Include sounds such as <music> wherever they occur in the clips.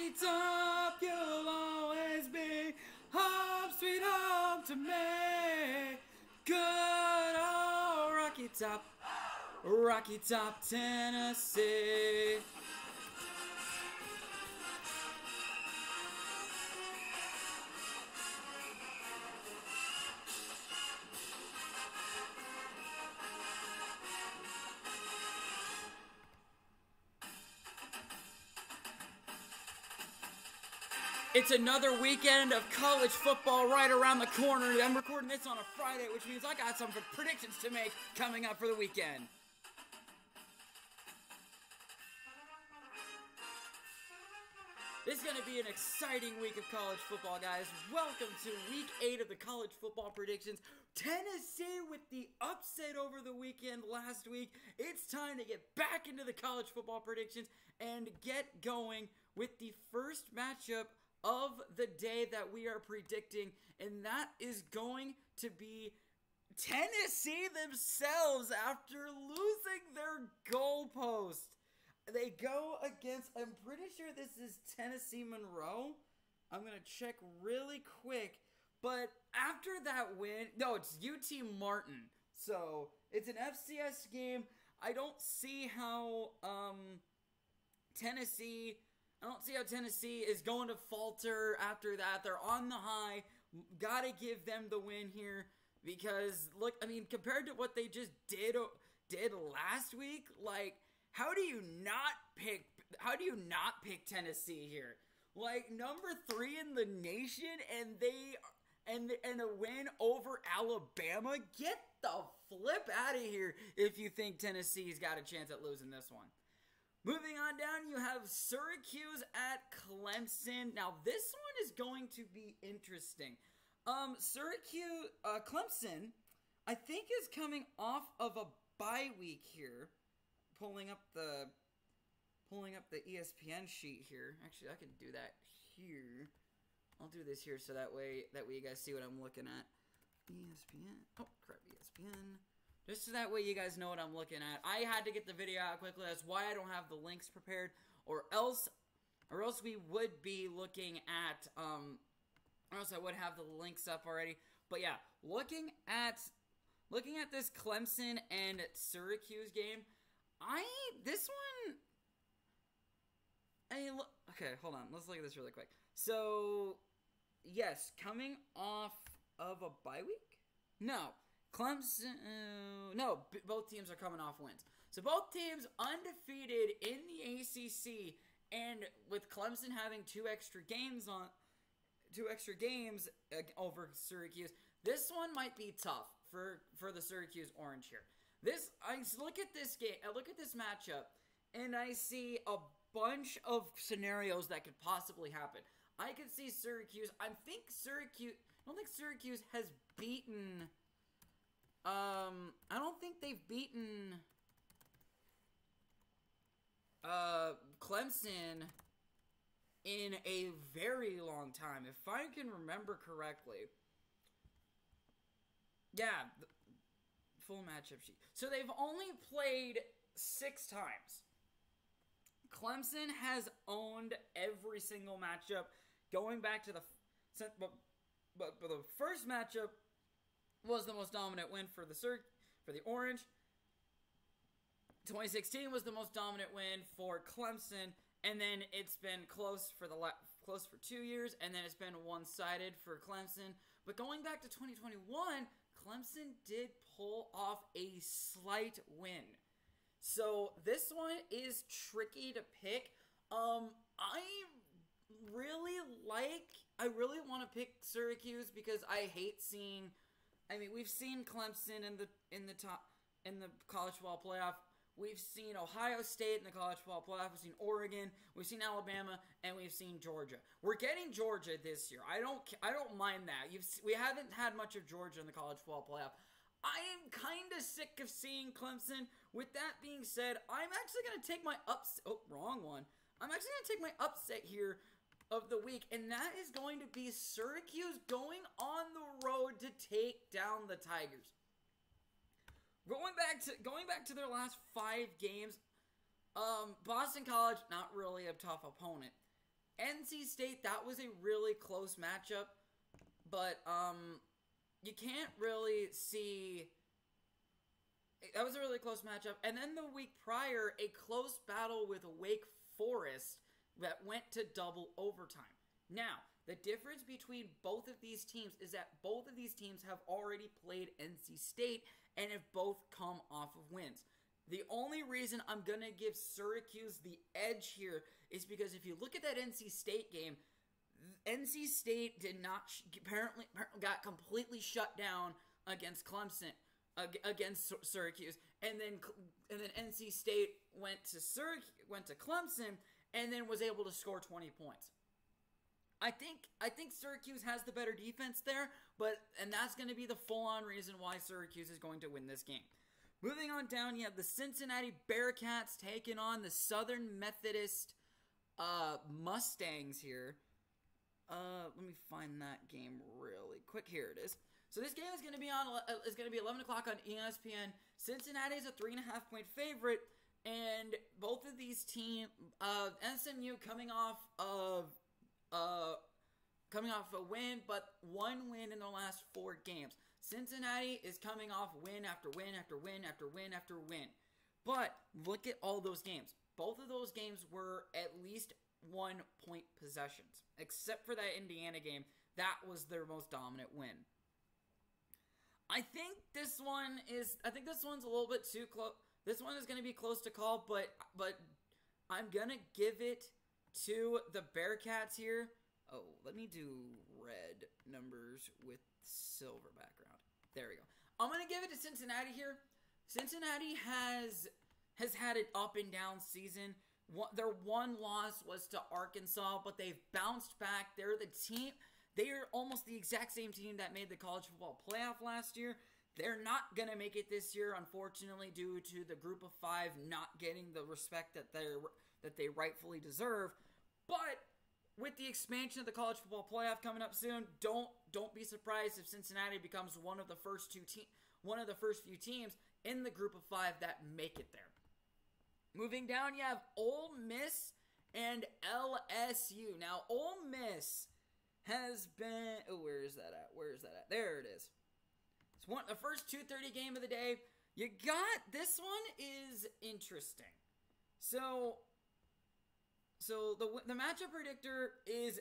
Rocky Top, you'll always be home, sweet home to me. Good old Rocky Top, Rocky Top, Tennessee. It's another weekend of college football right around the corner. I'm recording this on a Friday, which means I got some predictions to make coming up for the weekend. This is going to be an exciting week of college football, guys. Welcome to week eight of the college football predictions. Tennessee with the upset over the weekend last week. It's time to get back into the college football predictions and get going with the first matchup of the day that we are predicting, and that is going to be Tennessee themselves after losing their goalpost. They go against, I'm pretty sure this is Tennessee Monroe. I'm going to check really quick. But after that win, no, it's UT Martin. So it's an FCS game. I don't see how um, Tennessee. I don't see how Tennessee is going to falter after that. They're on the high. Gotta give them the win here because look, I mean, compared to what they just did did last week, like how do you not pick how do you not pick Tennessee here? Like number 3 in the nation and they and and a win over Alabama? Get the flip out of here if you think Tennessee's got a chance at losing this one. Moving on down, you have Syracuse at Clemson. Now, this one is going to be interesting. Um, Syracuse, uh, Clemson, I think is coming off of a bye week here. Pulling up the, pulling up the ESPN sheet here. Actually, I can do that here. I'll do this here so that way, that way you guys see what I'm looking at. ESPN. Oh crap, ESPN. Just so that way you guys know what I'm looking at. I had to get the video out quickly. That's why I don't have the links prepared, or else, or else we would be looking at, um, or else I would have the links up already. But yeah, looking at, looking at this Clemson and Syracuse game, I this one. I mean, okay, hold on. Let's look at this really quick. So, yes, coming off of a bye week. No, Clemson, uh, no, b- both teams are coming off wins. So both teams undefeated in the ACC, and with Clemson having two extra games on, two extra games uh, over Syracuse, this one might be tough for for the Syracuse Orange here. This I look at this game, I look at this matchup, and I see a bunch of scenarios that could possibly happen. I could see Syracuse. I think Syracuse. I don't think Syracuse has beaten. Um, I don't think they've beaten uh Clemson in a very long time. If I can remember correctly. Yeah, full matchup sheet. So they've only played 6 times. Clemson has owned every single matchup going back to the but but, but the first matchup was the most dominant win for the Cir- for the Orange. 2016 was the most dominant win for Clemson, and then it's been close for the la- close for two years, and then it's been one-sided for Clemson. But going back to 2021, Clemson did pull off a slight win. So this one is tricky to pick. Um, I really like. I really want to pick Syracuse because I hate seeing I mean, we've seen Clemson in the in the top in the college football playoff. We've seen Ohio State in the college football playoff. We've seen Oregon. We've seen Alabama, and we've seen Georgia. We're getting Georgia this year. I don't. I don't mind that. You've we haven't had much of Georgia in the college football playoff. I am kind of sick of seeing Clemson. With that being said, I'm actually going to take my upset. Oh, wrong one. I'm actually going to take my upset here of the week, and that is going to be Syracuse going on the road to take down the Tigers. Going back to going back to their last five games, um, Boston College not really a tough opponent, NC State, that was a really close matchup, but um, you can't really see. That was a really close matchup. And then the week prior, a close battle with Wake Forest that went to double overtime. Now, the difference between both of these teams is that both of these teams have already played NC State and have both come off of wins. The only reason I'm going to give Syracuse the edge here is because if you look at that NC State game, NC State did not apparently got completely shut down against Clemson against Syracuse, and then and then NC State went to Syracuse, went to Clemson, and then was able to score 20 points. I think I think Syracuse has the better defense there, but and that's going to be the full-on reason why Syracuse is going to win this game. Moving on down, you have the Cincinnati Bearcats taking on the Southern Methodist uh, Mustangs here. Uh, let me find that game really quick. Here it is. So this game is going to be on uh, is going to be 11 o'clock on ESPN. Cincinnati is a three and a half point favorite, and both of these teams, uh, SMU coming off of uh, coming off a win, but one win in the last four games. Cincinnati is coming off win after win after win after win after win. But look at all those games. Both of those games were at least one point possessions, except for that Indiana game. That was their most dominant win. I think this one is. I think this one's a little bit too close. This one is going to be close to call, but but I'm gonna give it to the Bearcats here. Oh, let me do red numbers with silver background. There we go. I'm gonna give it to Cincinnati here. Cincinnati has has had an up and down season. One, their one loss was to Arkansas, but they've bounced back. They're the team. They are almost the exact same team that made the college football playoff last year. They're not gonna make it this year, unfortunately, due to the group of five not getting the respect that they're that they rightfully deserve. But with the expansion of the college football playoff coming up soon, don't don't be surprised if Cincinnati becomes one of the first two te- one of the first few teams in the group of 5 that make it there. Moving down, you have Ole Miss and LSU. Now, Ole Miss has been oh, where is that at? Where is that at? There it is. One the first 2:30 game of the day. You got this one is interesting. So so the the matchup predictor is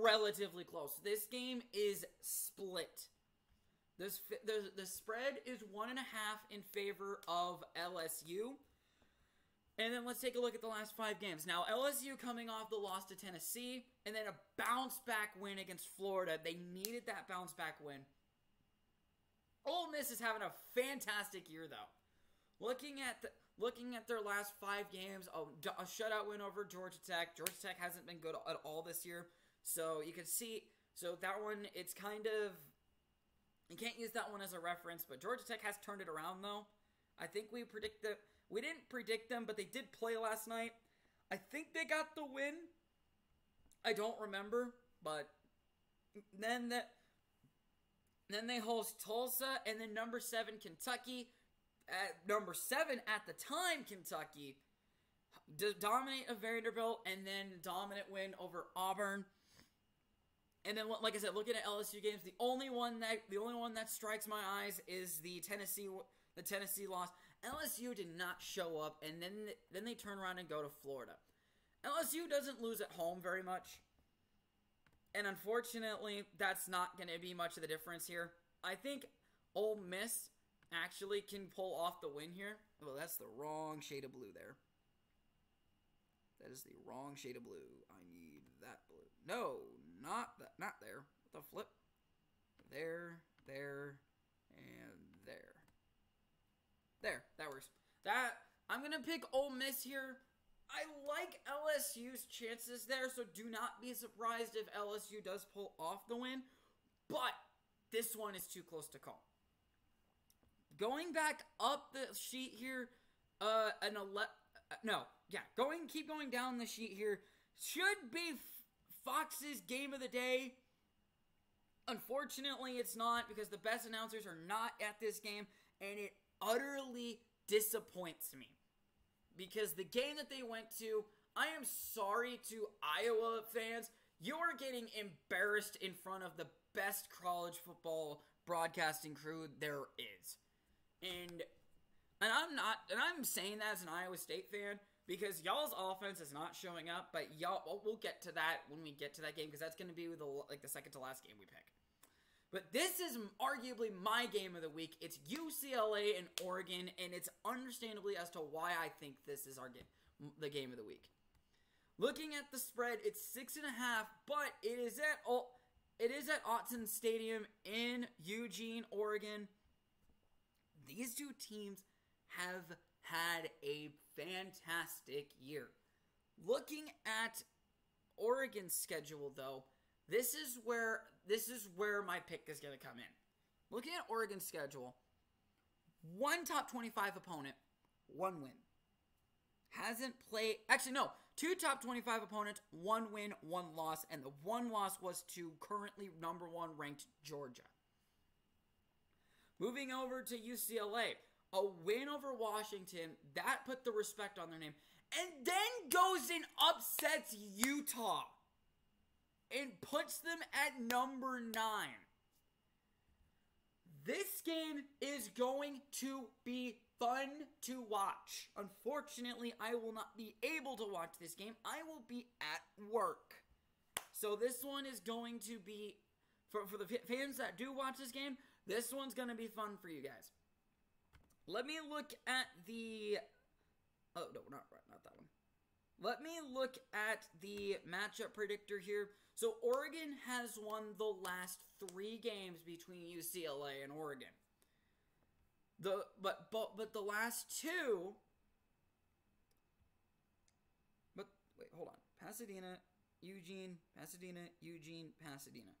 relatively close. This game is split. This the the spread is one and a half in favor of LSU. And then let's take a look at the last five games. Now LSU coming off the loss to Tennessee, and then a bounce back win against Florida. They needed that bounce back win. Ole Miss is having a fantastic year though. Looking at the looking at their last five games, a, a shutout win over Georgia Tech. Georgia Tech hasn't been good at all this year, so you can see. So that one, it's kind of you can't use that one as a reference, but Georgia Tech has turned it around though. I think we predict that we didn't predict them, but they did play last night. I think they got the win. I don't remember, but then that then they host Tulsa and then number seven Kentucky at number seven at the time, Kentucky dominate a Vanderbilt and then dominant win over Auburn. And then, like I said, looking at LSU games, the only one that the only one that strikes my eyes is the Tennessee the Tennessee loss. LSU did not show up, and then then they turn around and go to Florida. LSU doesn't lose at home very much, and unfortunately, that's not going to be much of the difference here. I think Ole Miss actually can pull off the win here. Well, that's the wrong shade of blue there. That is the wrong shade of blue. I need that blue. No, not that. Not there. The flip. There, there, and there. There. That works. That I'm gonna pick Ole Miss here. I like LSU's chances there, so do not be surprised if LSU does pull off the win. But this one is too close to call. Going back up the sheet here, uh, an ele- uh, no, yeah, going, keep going down the sheet here. Should be Fox's game of the day. Unfortunately, it's not because the best announcers are not at this game, and it utterly disappoints me. Because the game that they went to, I am sorry to Iowa fans. You're getting embarrassed in front of the best college football broadcasting crew there is. And and I'm not and I'm saying that as an Iowa State fan because y'all's offense is not showing up, but y'all we'll get to that when we get to that game because that's going to be the like the second to last game we pick. But this is arguably my game of the week. It's UCLA and Oregon, and it's understandably as to why I think this is our game, the game of the week. Looking at the spread, it's six and a half, but it is at it is at Autzen Stadium in Eugene, Oregon. These two teams have had a fantastic year. Looking at Oregon's schedule, though, this is where this is where my pick is going to come in. Looking at Oregon's schedule, one top 25 opponent, one win. Hasn't played actually no, two top 25 opponents, one win, one loss, and the one loss was to currently number 1 ranked Georgia. Moving over to UCLA, a win over Washington, that put the respect on their name, and then goes and upsets Utah and puts them at number nine. This game is going to be fun to watch. Unfortunately, I will not be able to watch this game. I will be at work. So this one is going to be for for the fans that do watch this game, this one's going to be fun for you guys. Let me look at the Oh, no, not one. Let me look at the matchup predictor here. So Oregon has won the last three games between UCLA and Oregon. The but but but the last two. But wait, hold on. Pasadena, Eugene, Pasadena, Eugene, Pasadena.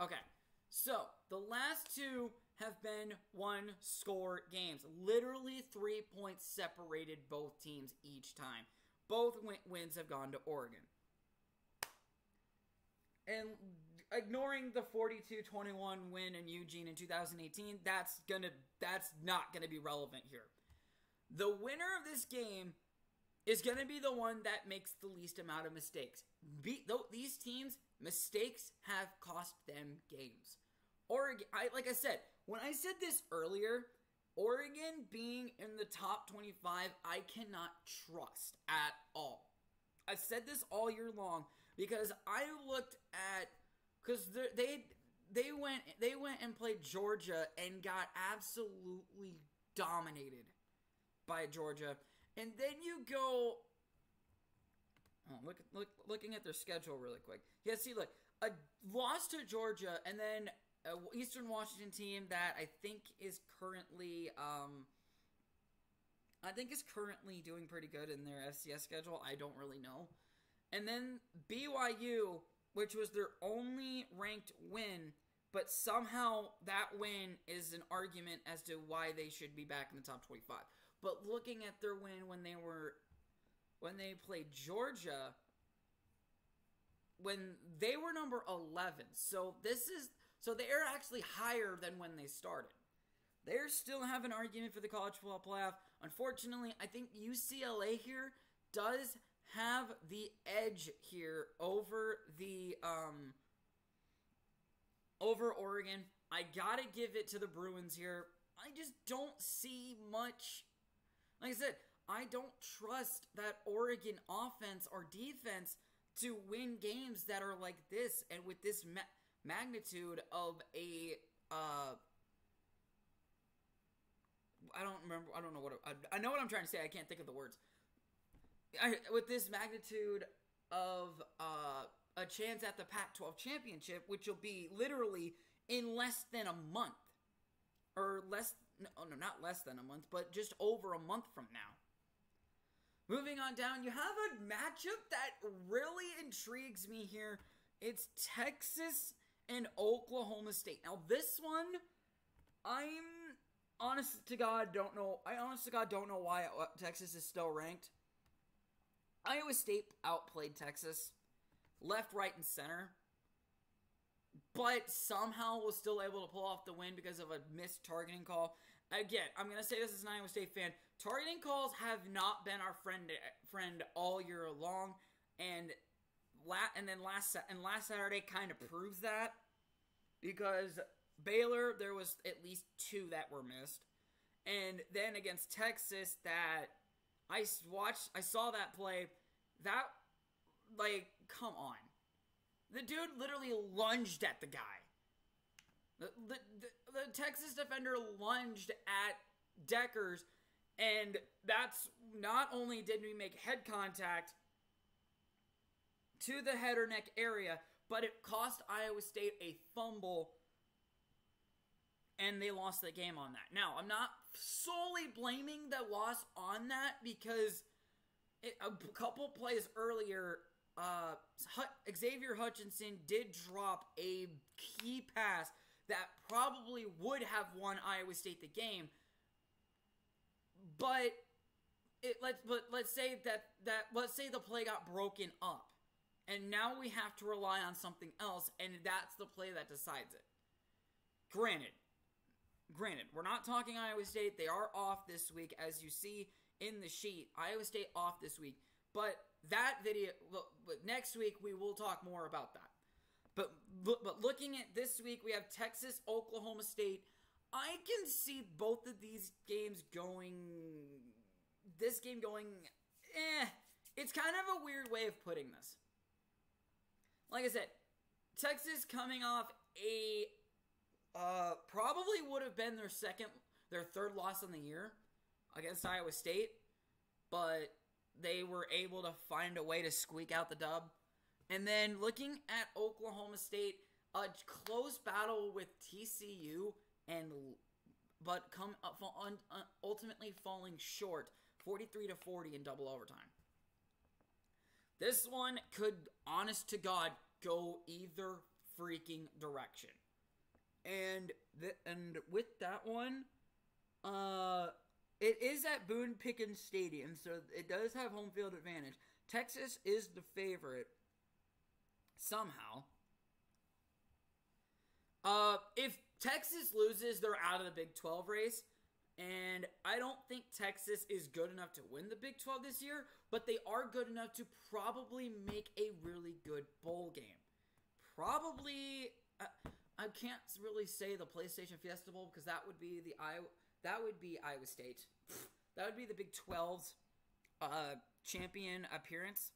Okay, so the last two have been one score games. Literally three points separated both teams each time. Both wins have gone to Oregon and ignoring the 42-21 win in Eugene in 2018, that's gonna that's not gonna be relevant here. The winner of this game is gonna be the one that makes the least amount of mistakes. Be, though these teams mistakes have cost them games. Oregon, I like I said when I said this earlier. Oregon being in the top 25, I cannot trust at all. I've said this all year long because I looked at because they they went they went and played Georgia and got absolutely dominated by Georgia, and then you go. Oh, look, look, looking at their schedule really quick. Yeah, see, look, a loss to Georgia, and then a Eastern Washington team that I think is currently, um, I think is currently doing pretty good in their FCS schedule. I don't really know. And then BYU, which was their only ranked win, but somehow that win is an argument as to why they should be back in the top 25. But looking at their win when they were when they played Georgia when they were number 11. So this is so they are actually higher than when they started. They're still have an argument for the college football playoff. Unfortunately, I think UCLA here does have the edge here over the um over Oregon. I got to give it to the Bruins here. I just don't see much like I said, I don't trust that Oregon offense or defense to win games that are like this and with this ma- magnitude of a uh I don't remember. I don't know what I, I know what I'm trying to say. I can't think of the words. I, with this magnitude of uh, a chance at the Pac 12 championship, which will be literally in less than a month. Or less, no, no, not less than a month, but just over a month from now. Moving on down, you have a matchup that really intrigues me here. It's Texas and Oklahoma State. Now, this one, I'm honest to God don't know. I honest to God don't know why uh, Texas is still ranked. Iowa State outplayed Texas, left, right, and center, but somehow was still able to pull off the win because of a missed targeting call. again, I'm gonna say this as an Iowa State fan. Targeting calls have not been our friend friend all year long, and and then last and last Saturday kind of proves that because Baylor there was at least two that were missed, and then against Texas that I watched I saw that play. That like come on. The dude literally lunged at the guy. The, the, the, the Texas defender lunged at Dekkers, and that's not only did we make head contact to the head or neck area, but it cost Iowa State a fumble and they lost the game on that. Now, I'm not solely blaming the loss on that because it, a couple plays earlier, uh, Xavier Hutchinson did drop a key pass that probably would have won Iowa State the game. But it let's but let's say that that let's say the play got broken up. And now we have to rely on something else and that's the play that decides it. Granted, granted, we're not talking Iowa State. They are off this week as you see in the sheet. Iowa State off this week. But that video but next week we will talk more about that. But but looking at this week, we have Texas, Oklahoma State. I can see both of these games going. This game going, eh. It's kind of a weird way of putting this. Like I said, Texas coming off a uh, probably would have been their second, their third loss on the year against Iowa State, but they were able to find a way to squeak out the dub. And then looking at Oklahoma State, a close battle with TCU, and but come ultimately falling short, 43 to 40 in double overtime. This one could, honest to God, go either freaking direction. And the, and with that one, uh, it is at Boone Pickens Stadium, so it does have home field advantage. Texas is the favorite somehow. Uh, if Texas loses, they're out of the Big 12 race. And I don't think Texas is good enough to win the Big 12 this year, but they are good enough to probably make a really good bowl game. Probably, uh, I can't really say the PlayStation Fiesta Bowl because that would be the Iowa, that would be Iowa State. That would be the Big 12's uh, champion appearance.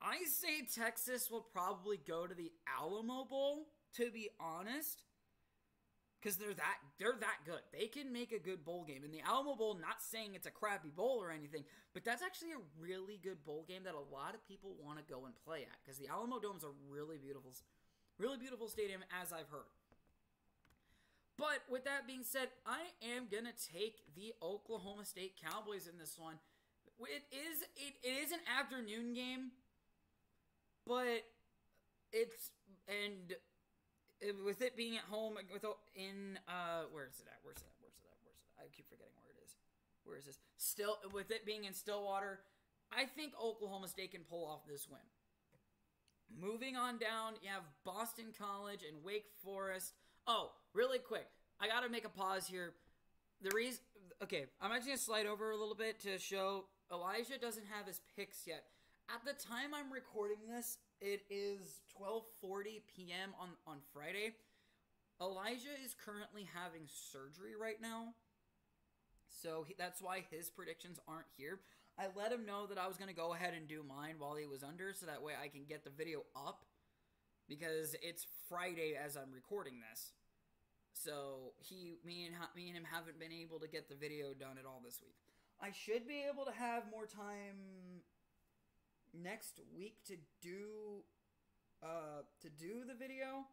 I say Texas will probably go to the Alamo Bowl, to be honest. Because they're that they're that good. They can make a good bowl game. And the Alamo Bowl, not saying it's a crappy bowl or anything, but that's actually a really good bowl game that a lot of people want to go and play at. Because the Alamo Dome is a really beautiful really beautiful stadium, as I've heard. But with that being said, I am gonna take the Oklahoma State Cowboys in this one. It is it, it is an afternoon game, but it's and it, with it being at home with in uh where is it at? Where's it at? Where's it at? Where's it at? I keep forgetting where it is. Where is this? Still with it being in Stillwater, I think Oklahoma State can pull off this win. Moving on down, you have Boston College and Wake Forest. Oh, really quick, I gotta make a pause here. The reason, okay, I'm actually gonna slide over a little bit to show Elijah doesn't have his picks yet. At the time I'm recording this, it is 12:40 p.m. on on Friday. Elijah is currently having surgery right now. So he, that's why his predictions aren't here. I let him know that I was going to go ahead and do mine while he was under so that way I can get the video up because it's Friday as I'm recording this. So he me and me and him haven't been able to get the video done at all this week. I should be able to have more time next week to do uh to do the video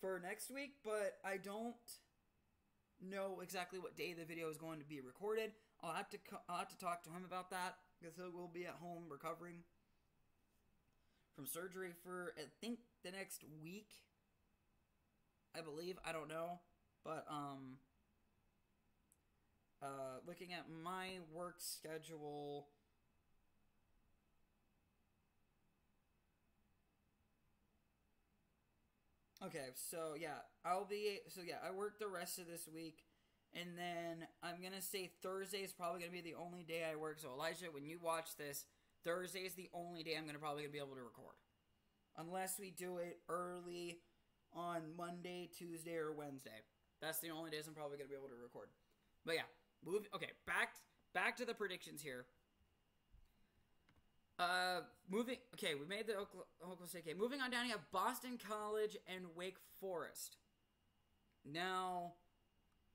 for next week, but I don't know exactly what day the video is going to be recorded. I'll have to I'll have to talk to him about that because he will be at home recovering from surgery for I think the next week. I believe I don't know, but um uh looking at my work schedule Okay, so yeah, I'll be so yeah, I work the rest of this week And then I'm gonna say Thursday is probably gonna be the only day I work. So Elijah, when you watch this, Thursday is the only day I'm gonna probably gonna be able to record, unless we do it early on Monday, Tuesday, or Wednesday. That's the only days I'm probably gonna be able to record. But yeah, move. Okay, back back to the predictions here. Uh, moving. Okay, we made the Oklahoma, Oklahoma State game. Moving on down, you have Boston College and Wake Forest. Now,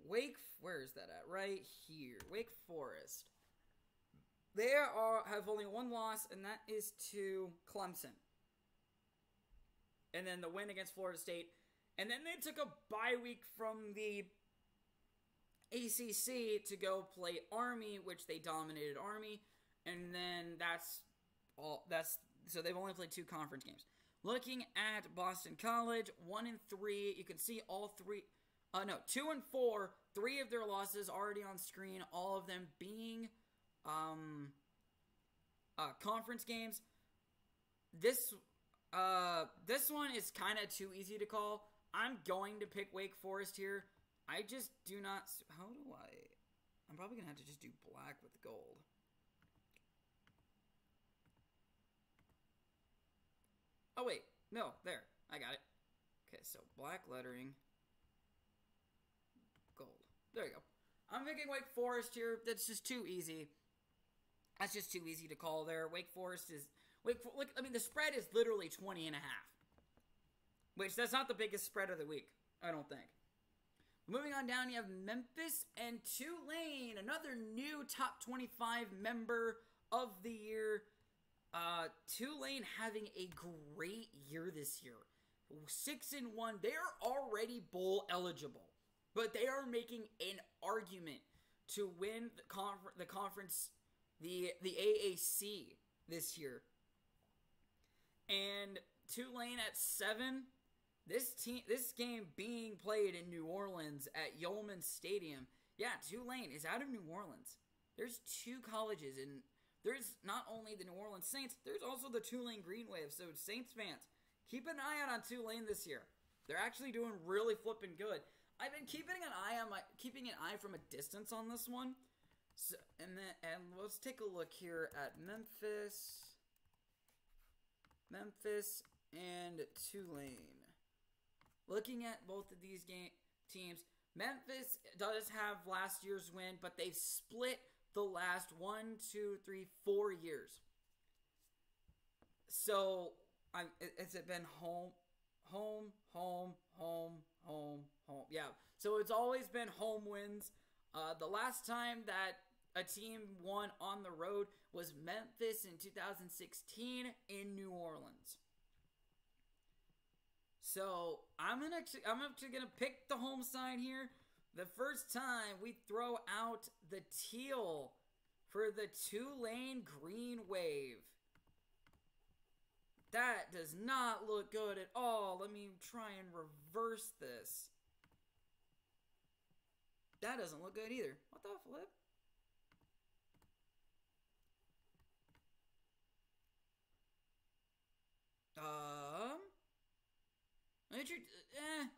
Wake. Where is that at? Right here. Wake Forest. They are have only one loss, and that is to Clemson. And then the win against Florida State, and then they took a bye week from the ACC to go play Army, which they dominated Army, and then that's all. That's so they've only played two conference games. Looking at Boston College, one and three, you can see all three. Uh, no, two and four. Three of their losses already on screen. All of them being um, uh, conference games. This uh, this one is kind of too easy to call. I'm going to pick Wake Forest here. I just do not. How do I? I'm probably gonna have to just do black with gold. Oh wait, no, there, I got it. Okay, so black lettering, gold. There you go. I'm picking Wake Forest here. That's just too easy. That's just too easy to call there. Wake Forest is Wake. Look, I mean, the spread is literally 20 and a half, which that's not the biggest spread of the week. I don't think. Moving on down, you have Memphis and Tulane, another new top 25 member of the year. Uh, Tulane having a great year this year. Six and one. They are already bowl eligible, but they are making an argument to win the, confer- the conference, the the AAC this year. And Tulane at seven. This team, this game being played in New Orleans at Yulman Stadium. Yeah, Tulane is out of New Orleans. There's two colleges and there's not only the New Orleans Saints, there's also the Tulane Green Wave. So Saints fans, keep an eye out on Tulane this year. They're actually doing really flipping good. I've been keeping an eye on my keeping an eye from a distance on this one. So, and then and let's take a look here at Memphis. Memphis and Tulane. Looking at both of these game teams, Memphis does have last year's win, but they've split the last one, two, three, four years. So, I'm, has it been home, home, home, home, home, home? Yeah. So it's always been home wins. Uh, the last time that a team won on the road was Memphis in 2016 in New Orleans. So I'm gonna I'm actually gonna pick the home side here. The first time we throw out the teal for the two lane Green Wave. That does not look good at all. Let me try and reverse this. That doesn't look good either. What the flip? Um, eh,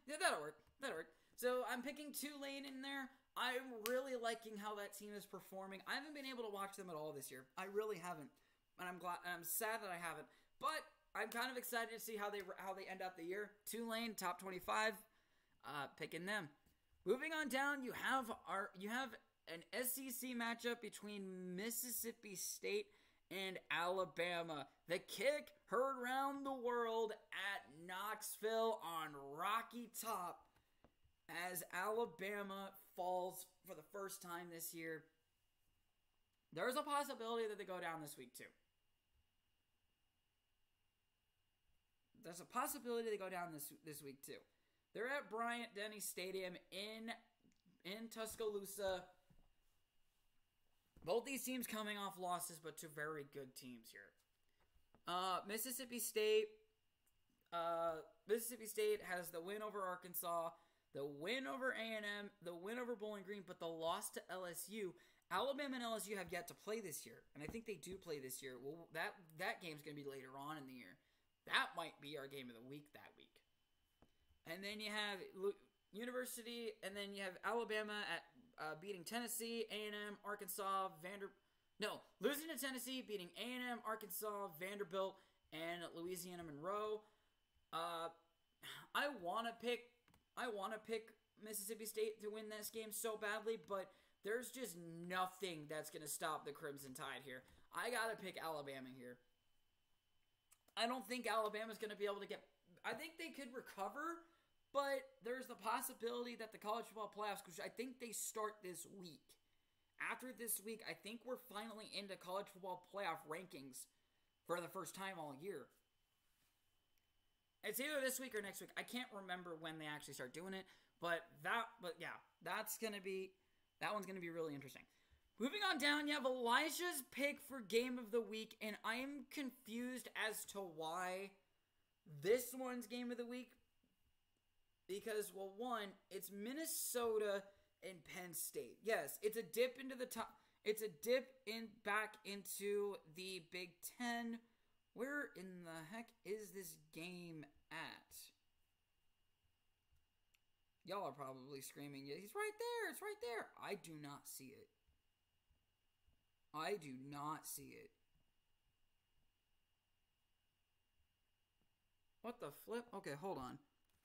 yeah, that'll work. That'll work. So I'm picking Tulane in there. I'm really liking how that team is performing. I haven't been able to watch them at all this year. I really haven't, and I'm glad. I'm sad that I haven't. But I'm kind of excited to see how they how they end up the year. Tulane top 25, uh, picking them. Moving on down, you have our you have an SEC matchup between Mississippi State and Alabama. The kick heard round the world at Knoxville on Rocky Top as Alabama falls for the first time this year. There's a possibility that they go down this week too. There's a possibility they go down this this week too. They're at Bryant Denny Stadium in in Tuscaloosa. Both these teams coming off losses, but two very good teams here. Uh, Mississippi State. Uh, Mississippi State has the win over Arkansas, the win over A&M, the win over Bowling Green, but the loss to LSU. Alabama and LSU have yet to play this year, and I think they do play this year. Well, that that game's going to be later on in the year. That might be our game of the week that week. And then you have University, and then you have Alabama at uh, beating Tennessee, A&M, Arkansas, Vander. No, losing to Tennessee, beating A&M, Arkansas, Vanderbilt, and Louisiana Monroe. Uh, I want to pick. I want to pick Mississippi State to win this game so badly, but there's just nothing that's going to stop the Crimson Tide here. I got to pick Alabama here. I don't think Alabama's going to be able to get. I think they could recover, but there's the possibility that the college football playoffs, which I think they start this week. After this week, I think we're finally into college football playoff rankings for the first time all year. It's either this week or next week. I can't remember when they actually start doing it, but that, but yeah, that's gonna be that one's gonna be really interesting. Moving on down, you have Elijah's pick for game of the week, and I am confused as to why this one's game of the week. Because, well, one, it's Minnesota and Penn State. Yes, it's a dip into the top. It's a dip in back into the Big Ten. Where in the heck is this game at? Y'all are probably screaming, he's right there, it's right there. I do not see it. I do not see it. What the flip? Okay, hold on.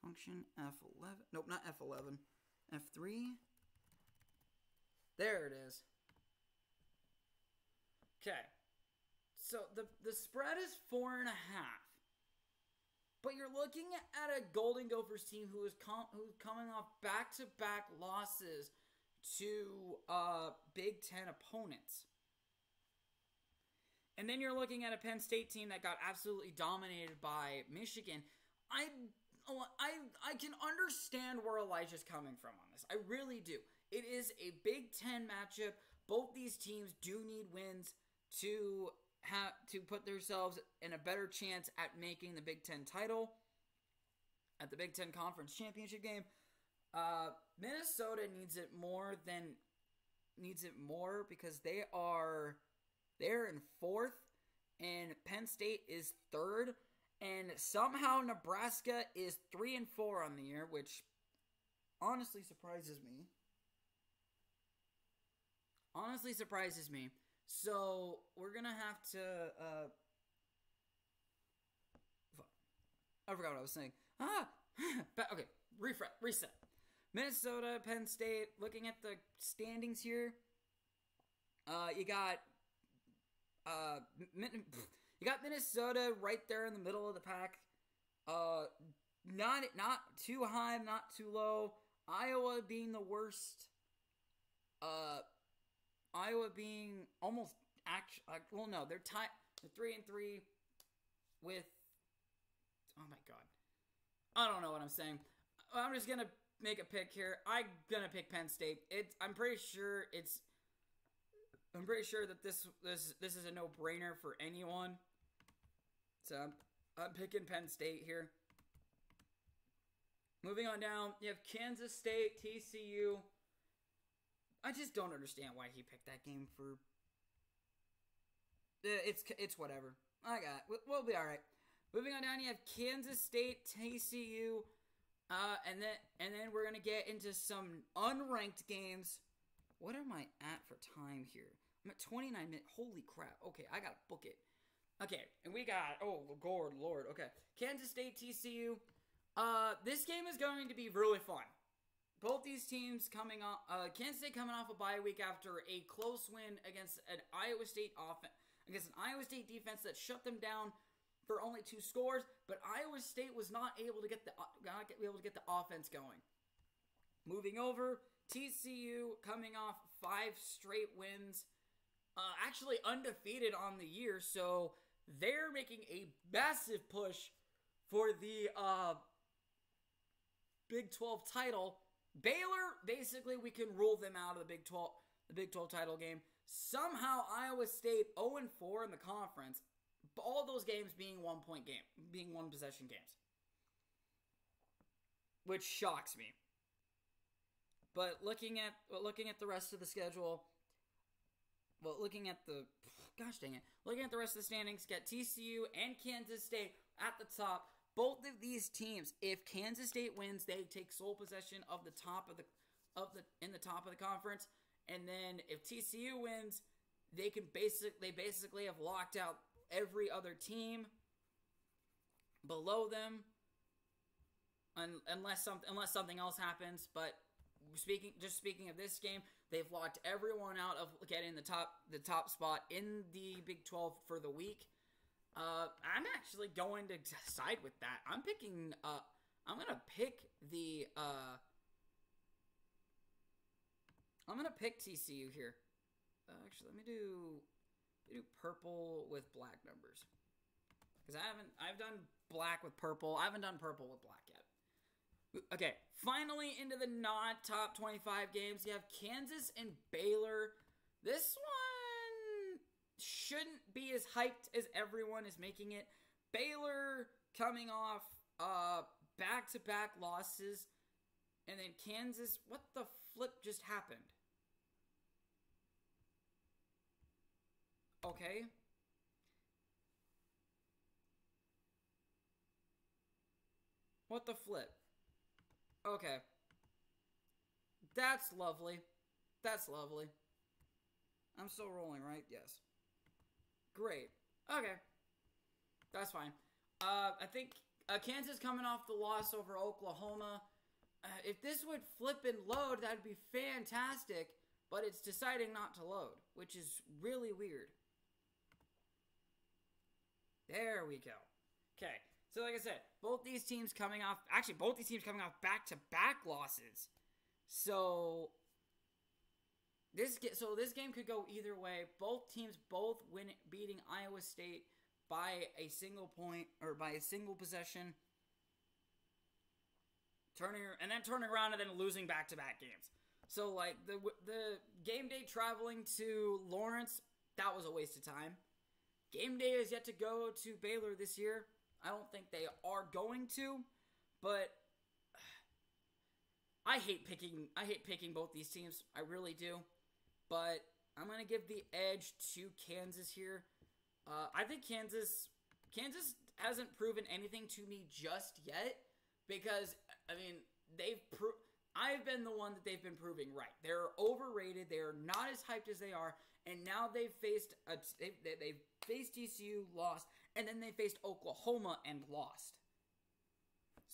Function F11. Nope, not F11. F3. There it is. Okay. So the the spread is four and a half. But you're looking at a Golden Gophers team who is com- who's coming off back to back losses to uh, Big Ten opponents. And then you're looking at a Penn State team that got absolutely dominated by Michigan. I I I can understand where Elijah's coming from on this. I really do. It is a Big 10 matchup. Both these teams do need wins to have to put themselves in a better chance at making the Big 10 title at the Big 10 Conference Championship game. Uh, Minnesota needs it more than needs it more because they are they're in fourth, and Penn State is third, and somehow Nebraska is three and four on the year, which honestly surprises me. Honestly surprises me. So we're gonna have to. Uh, I forgot what I was saying. Ah, <laughs> okay. Refresh, reset. Minnesota, Penn State. Looking at the standings here, uh, you got uh, <laughs> you got Minnesota right there in the middle of the pack. Uh, not not too high, not too low. Iowa being the worst. Uh, Iowa being almost actually well, no, they're tied. They're three and three with. Oh my god, I don't know what I'm saying. I'm just gonna make a pick here. I'm gonna pick Penn State. It's. I'm pretty sure it's I'm pretty sure that this this this is a no brainer for anyone. So I'm, I'm picking Penn State here. Moving on down, you have Kansas State, TCU. I just don't understand why he picked that game for. Uh, it's it's whatever. I got. It. We'll be all right. Moving on down, you have Kansas State, TCU, uh, and then and then we're gonna get into some unranked games. What am I at for time here? I'm at 29 minutes. Holy crap. Okay, I gotta book it. Okay, and we got oh Lord, Lord. Okay, Kansas State, TCU. Uh, this game is going to be really fun. Both these teams coming off, uh, Kansas State coming off a bye week after a close win against an Iowa State offense, against an Iowa State defense that shut them down for only two scores. But Iowa State was not able to get the not able to get the offense going. Moving over, TCU coming off five straight wins, uh, actually undefeated on the year, so they're making a massive push for the uh, Big 12 title. Baylor, basically, we can rule them out of the Big 12, the Big 12 title game. Somehow, Iowa State 0 4 in the conference. All those games being one point game, being one possession games, which shocks me. But looking at looking at the rest of the schedule, well, looking at the <sighs> gosh dang it, looking at the rest of the standings, got TCU and Kansas State at the top. Both of these teams, if Kansas State wins, they take sole possession of the top of the of the in the top of the conference. And then if TCU wins, they can basic they basically have locked out every other team below them un, unless something unless something else happens, but speaking just speaking of this game, they've locked everyone out of getting the top the top spot in the Big 12 for the week. Uh, I'm actually going to side with that. I'm picking. Uh, I'm gonna pick the. Uh, I'm gonna pick TCU here. Uh, actually, let me do. Let me do purple with black numbers because I haven't. I've done black with purple. I haven't done purple with black yet. Okay, finally into the not top 25 games. You have Kansas and Baylor. This one shouldn't be as hyped as everyone is making it. Baylor coming off uh back-to-back losses and then Kansas, what the flip just happened? Okay. What the flip? Okay. That's lovely. That's lovely. I'm still rolling, right? Yes. Great. Okay. That's fine. Uh, I think uh, Kansas coming off the loss over Oklahoma. Uh, if this would flip and load, that'd be fantastic. But it's deciding not to load, which is really weird. There we go. Okay. So, like I said, both these teams coming off, actually, both these teams coming off back to back losses. So, this so this game could go either way. Both teams both win beating Iowa State by a single point or by a single possession. Turning and then turning around and then losing back to back games. So like the the game day traveling to Lawrence, that was a waste of time. Game day is yet to go to Baylor this year. I don't think they are going to, but <sighs> I hate picking I hate picking both these teams. I really do. But I'm going to give the edge to Kansas here. Uh, I think Kansas Kansas hasn't proven anything to me just yet because I mean, they've pro- I've been the one that they've been proving right. They're overrated. They're not as hyped as they are, and now they've faced a, they've, they've faced TCU, lost, and then they faced Oklahoma and lost.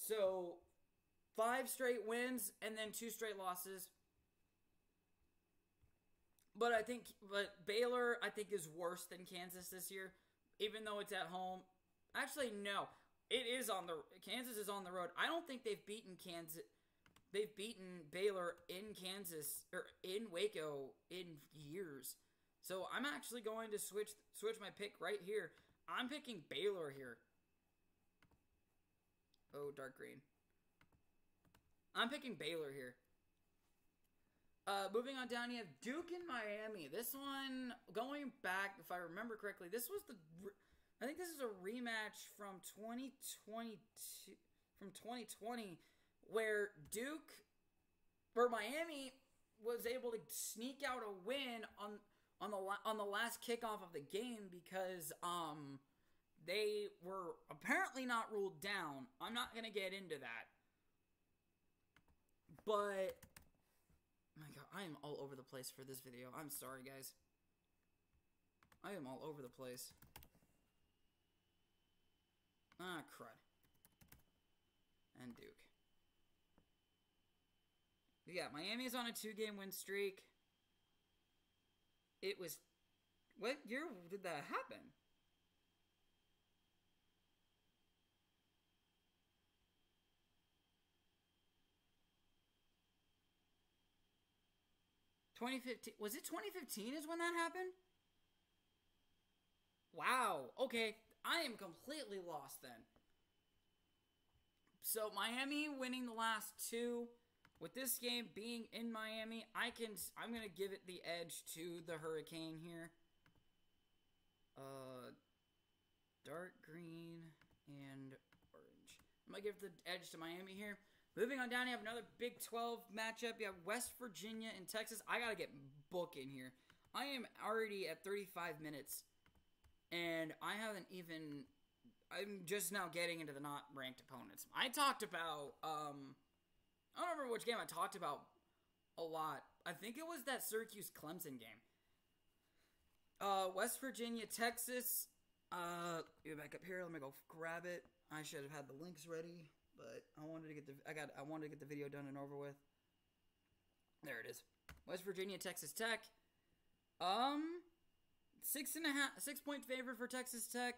So, five straight wins and then two straight losses. But I think, but Baylor, I think, is worse than Kansas this year, even though it's at home. Actually, no, it is on the Kansas is on the road. I don't think they've beaten Kansas. They've beaten Baylor in Kansas or in Waco in years. So I'm actually going to switch switch my pick right here. I'm picking Baylor here. Oh, dark green. I'm picking Baylor here. Uh, moving on down, you have Duke and Miami. This one, going back, if I remember correctly, this was the. I think this is a rematch from 2022, from 2020, where Duke, or Miami, was able to sneak out a win on on the on the last kickoff of the game because um they were apparently not ruled down. I'm not gonna get into that, but I am all over the place for this video. I'm sorry, guys. I am all over the place. Ah, crud. And Duke. Yeah, Miami is on a two-game win streak. It was... What year did that happen? Twenty fifteen was it twenty fifteen is when that happened? Wow. Okay, I am completely lost then. So Miami winning the last two with this game being in Miami, I can I'm going to give it the edge to the Hurricane here. Uh dark green and orange. I'm going to give the edge to Miami here. Moving on down, you have another Big 12 matchup. You have West Virginia and Texas. I got to get book in here. I am already at 35 minutes, and I haven't even. I'm just now getting into the not ranked opponents. I talked about. Um, I don't remember which game I talked about a lot. I think it was that Syracuse Clemson game. Uh, West Virginia, Texas. Uh, get back up here. Let me go grab it. I should have had the links ready, but I wanted to get the I got I wanted to get the video done and over with. There it is. West Virginia, Texas Tech. Um, six and a half, six point favorite for Texas Tech.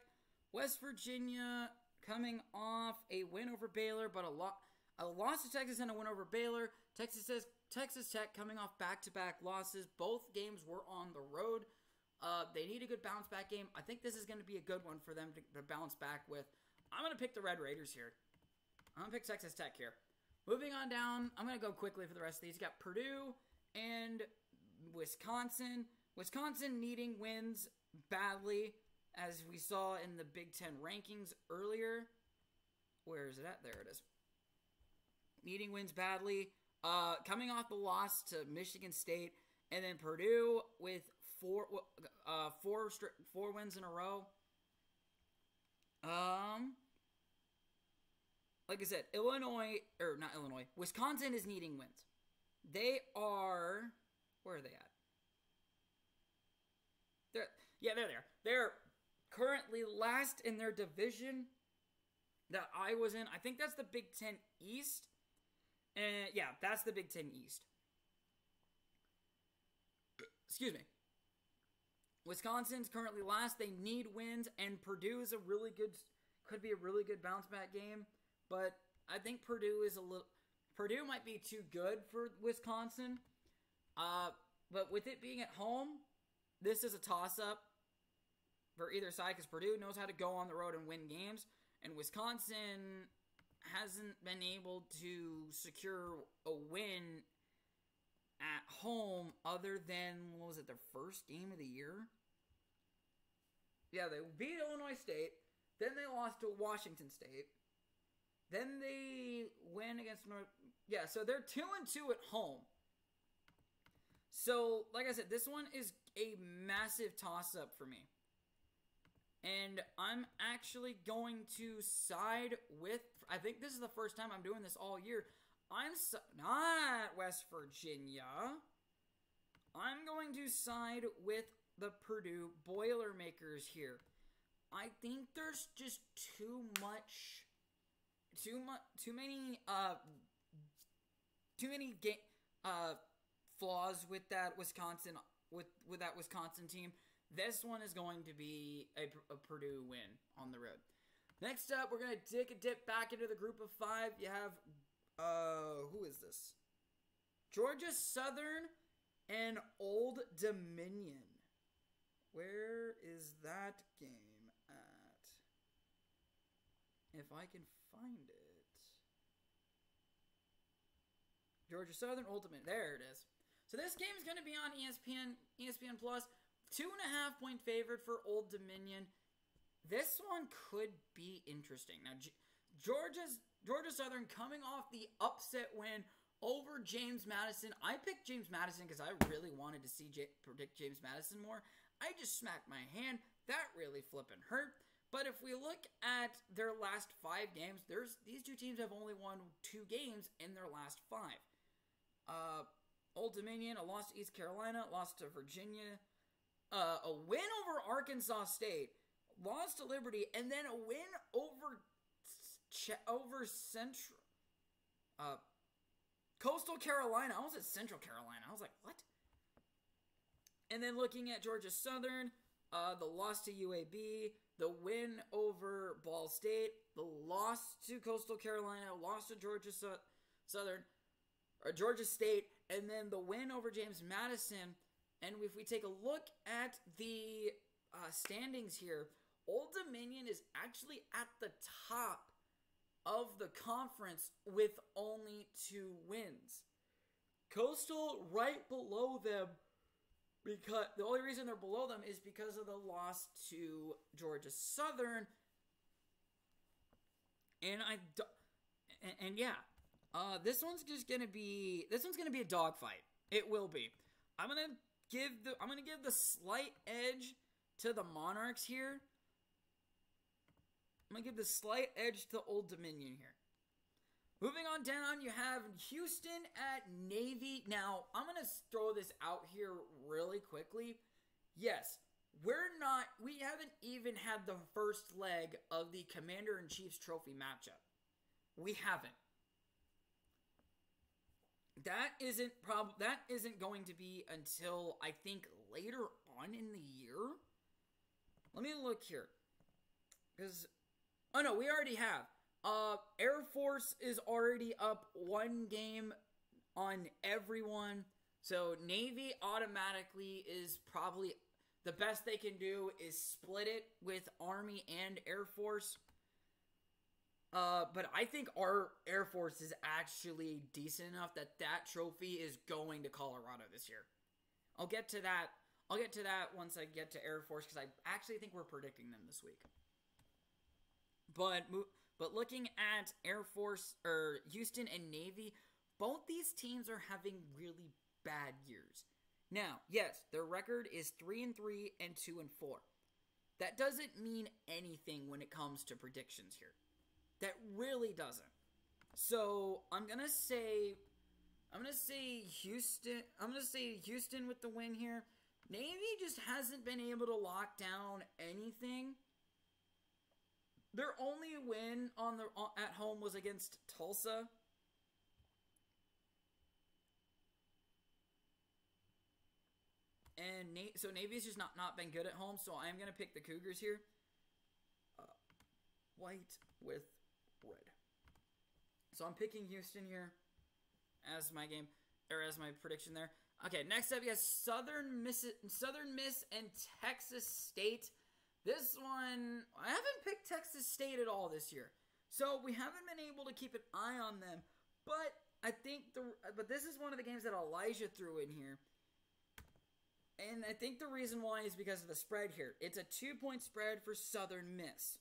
West Virginia coming off a win over Baylor, but a lot a loss to Texas and a win over Baylor. Texas says Texas Tech coming off back to back losses. Both games were on the road. Uh, they need a good bounce back game. I think this is going to be a good one for them to, to bounce back with. I'm going to pick the Red Raiders here. I'm going to pick Texas Tech here. Moving on down, I'm going to go quickly for the rest of these. You got Purdue and Wisconsin. Wisconsin needing wins badly, as we saw in the Big Ten rankings earlier. Where is it at? There it is. Needing wins badly. Uh, coming off the loss to Michigan State, and then Purdue with four uh, four four wins in a row. Um, like I said, Illinois or not Illinois, Wisconsin is needing wins. They are where are they at? They're yeah, they're there. They're currently last in their division that I was in. I think that's the Big Ten East. And yeah, that's the Big Ten East. Excuse me. Wisconsin's currently last. They need wins, and Purdue is a really good, could be a really good bounce back game. But I think Purdue is a little, Purdue might be too good for Wisconsin. Uh, but with it being at home, this is a toss up for either side because Purdue knows how to go on the road and win games, and Wisconsin hasn't been able to secure a win at home other than what was it their first game of the year? Yeah, they beat Illinois State, then they lost to Washington State. Then they win against North Yeah, so they're 2 and 2 at home. So, like I said, this one is a massive toss up for me. And I'm actually going to side with. I think this is the first time I'm doing this all year. I'm so, not West Virginia. I'm going to side with the Purdue Boilermakers here. I think there's just too much, too much, too many, uh, too many game, uh, flaws with that Wisconsin with with that Wisconsin team. This one is going to be a, a Purdue win on the road. Next up, we're gonna take a dip back into the group of five. You have, uh, who is this? Georgia Southern and Old Dominion. Where is that game at? If I can find it. Georgia Southern Ultimate. There it is. So this game is going to be on ESPN, ESPN Plus. Two and a half point favorite for Old Dominion. This one could be interesting. Now, G- Georgia's Georgia Southern coming off the upset win over James Madison. I picked James Madison because I really wanted to see J- predict James Madison more. I just smacked my hand. That really flipping hurt. But if we look at their last five games, there's these two teams have only won two games in their last five. Uh, Old Dominion, a loss to East Carolina, lost to Virginia, uh, a win over Arkansas State, lost to Liberty, and then a win over over Central, uh, Coastal Carolina. I was at Central Carolina. I was like, what? And then looking at Georgia Southern, uh, the loss to UAB, the win over Ball State, the loss to Coastal Carolina, loss to Georgia Southern, or Georgia State, and then the win over James Madison. And if we take a look at the uh, standings here, Old Dominion is actually at the top of the conference with only two wins. Coastal right below them because the only reason they're below them is because of the loss to Georgia Southern. And I and, and yeah, uh, this one's just gonna be this one's gonna be a dogfight. It will be. I'm gonna give the I'm gonna give the slight edge to the Monarchs here. I'm gonna give the slight edge to Old Dominion here. Moving on down, you have Houston at Navy. Now, I'm going to throw this out here really quickly. Yes, we're not, we haven't even had the first leg of the Commander in Chief's trophy matchup. We haven't. That isn't prob that isn't going to be until I think later on in the year. Let me look here. Cuz Oh no, we already have. Uh Air Force is already up one game on everyone. So Navy automatically is probably the best they can do is split it with Army and Air Force. Uh, but I think our Air Force is actually decent enough that that trophy is going to Colorado this year. I'll get to that. I'll get to that once I get to Air Force because I actually think we're predicting them this week. But but looking at Air Force or Houston and Navy, both these teams are having really bad years. Now, yes, their record is 3 and 3 and 2 and 4. That doesn't mean anything when it comes to predictions here. That really doesn't. So, I'm going to say I'm going to say Houston, I'm going to say Houston with the win here. Navy just hasn't been able to lock down anything. Their only win on the at home was against Tulsa. And Na- so Navy's just not not been good at home, so I'm gonna pick the Cougars here. Uh, white with red. So I'm picking Houston here as my game or as my prediction there. Okay, next up, you have Southern Miss, Southern Miss, and Texas State. This one, I haven't picked Texas State at all this year, so we haven't been able to keep an eye on them. But I think the, but this is one of the games that Elijah threw in here, and I think the reason why is because of the spread here. It's a two-point spread for Southern Miss,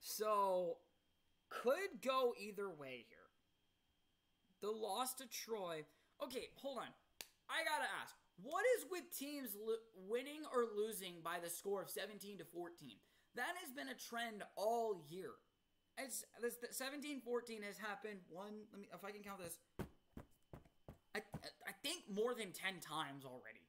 so could go either way here. The loss to Troy. Okay, hold on. I gotta ask, what is with teams lo- winning or losing by the score of 17 to 14? That has been a trend all year. It's this 17 14 has happened one. Let me, if I can count this, I I think more than 10 times already,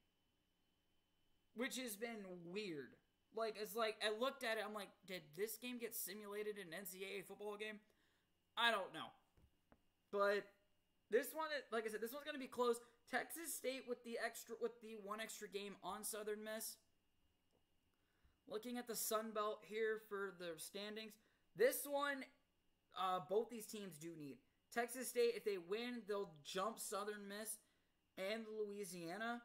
which has been weird. Like it's like I looked at it, I'm like, did this game get simulated in an NCAA football game? I don't know, but this one, like I said, this one's gonna be close. Texas State with the extra with the one extra game on Southern Miss. Looking at the Sun Belt here for the standings, this one, uh, both these teams do need. Texas State, if they win, they'll jump Southern Miss and Louisiana.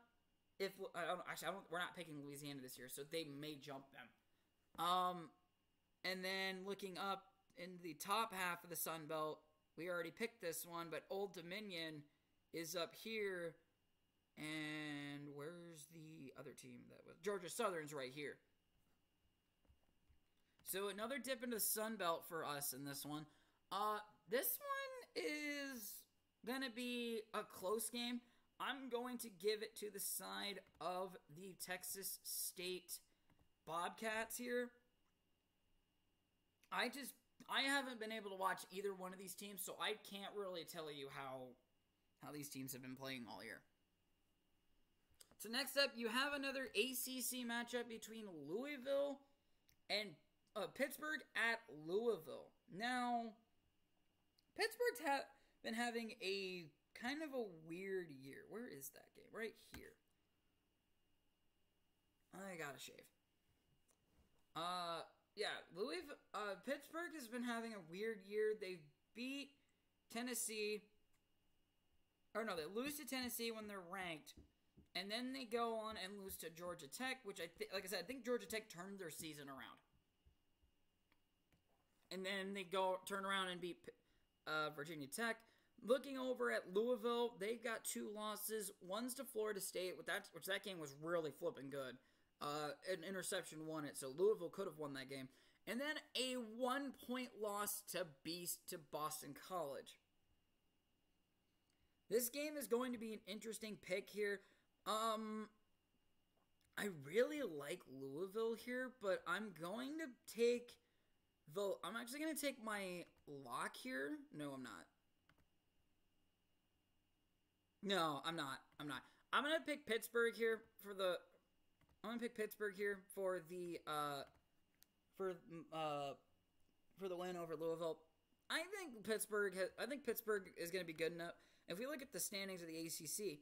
If I don't, actually, I don't, we're not picking Louisiana this year, so they may jump them. Um, and then looking up in the top half of the Sun Belt, we already picked this one, but Old Dominion is up here. And where's the other team that was Georgia Southern's right here. So another dip into the Sun Belt for us in this one. Uh this one is gonna be a close game. I'm going to give it to the side of the Texas State Bobcats here. I just I haven't been able to watch either one of these teams, so I can't really tell you how how these teams have been playing all year. So next up, you have another ACC matchup between Louisville and uh, Pittsburgh at Louisville. Now, Pittsburgh's ha- been having a kind of a weird year. Where is that game? Right here. I gotta shave. Uh, yeah, Louisville, uh, Pittsburgh has been having a weird year. They beat Tennessee, or no, they lose to Tennessee when they're ranked, and then they go on and lose to Georgia Tech, which I think, like I said, I think Georgia Tech turned their season around, and then they go turn around and beat uh, Virginia Tech. Looking over at Louisville, they've got two losses. One's to Florida State, which that which that game was really flipping good. Uh, an interception won it, so Louisville could have won that game. And then a one point loss to Beast to Boston College. This game is going to be an interesting pick here. Um, I really like Louisville here, but I'm going to take the I'm actually gonna take my lock here. No, I'm not. No, I'm not. I'm not. I'm gonna pick Pittsburgh here for the. I'm gonna pick Pittsburgh here for the uh, for uh, for the win over Louisville. I think Pittsburgh. Has, I think Pittsburgh is gonna be good enough. If we look at the standings of the ACC,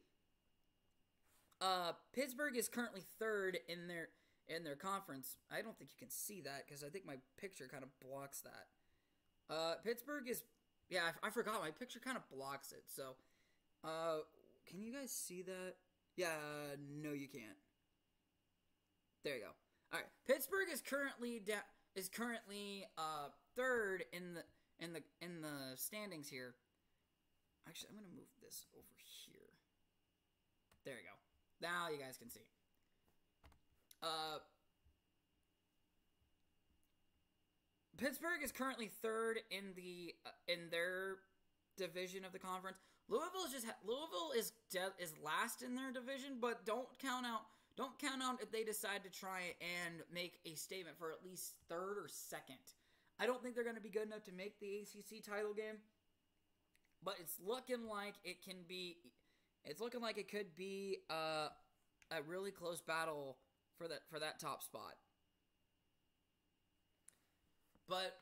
uh, Pittsburgh is currently third in their in their conference. I don't think you can see that because I think my picture kind of blocks that. Uh, Pittsburgh is, yeah, I, I forgot my picture kind of blocks it. So, uh, can you guys see that? Yeah, no, you can't. There you go. All right, Pittsburgh is currently da- is currently uh third in the in the in the standings here. Actually, I'm gonna move this over here. There you go. Now you guys can see. Uh, Pittsburgh is currently third in the uh, in their division of the conference. Louisville is just ha- Louisville is de- is last in their division, but don't count out don't count out if they decide to try and make a statement for at least third or second. I don't think they're going to be good enough to make the ACC title game, but it's looking like it can be. It's looking like it could be uh, a really close battle for that for that top spot. But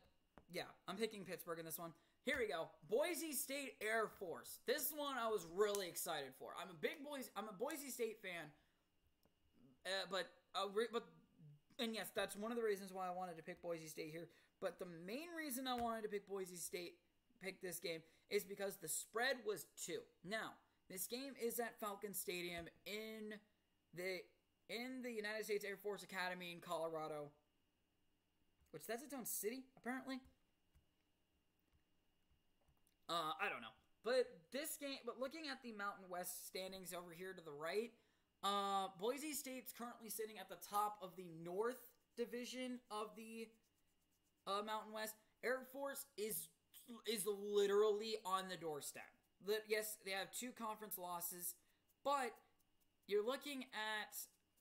yeah, I'm picking Pittsburgh in this one. Here we go. Boise State Air Force. This one I was really excited for. I'm a big Boise. I'm a Boise State fan. Uh, but uh, but and yes, that's one of the reasons why I wanted to pick Boise State here. But the main reason I wanted to pick Boise State pick this game is because the spread was two. Now this game is at Falcon Stadium in the in the United States Air Force Academy in Colorado, which that's its own city apparently. Uh, I don't know. But this game, but looking at the Mountain West standings over here to the right, uh, Boise State's currently sitting at the top of the North Division of the uh, Mountain West. Air Force is is literally on the doorstep. Yes, they have two conference losses, but you're looking at